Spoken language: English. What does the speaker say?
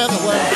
The world.